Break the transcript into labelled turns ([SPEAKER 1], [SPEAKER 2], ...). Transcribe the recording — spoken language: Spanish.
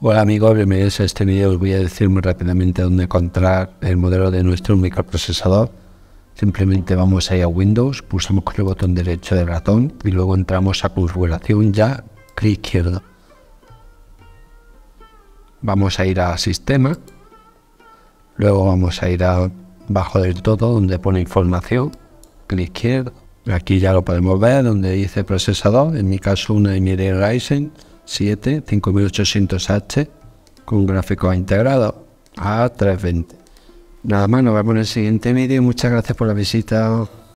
[SPEAKER 1] Hola amigos, bienvenidos a este vídeo. Os voy a decir muy rápidamente dónde encontrar el modelo de nuestro microprocesador. Simplemente vamos ahí a Windows, pulsamos con el botón derecho del ratón y luego entramos a configuración ya, clic izquierdo. Vamos a ir a sistema, luego vamos a ir a abajo del todo donde pone información, clic izquierdo. Aquí ya lo podemos ver donde dice procesador, en mi caso una AMD Ryzen 7 5800H con gráfico integrado a 320. Nada más, nos vemos en el siguiente vídeo. Muchas gracias por la visita.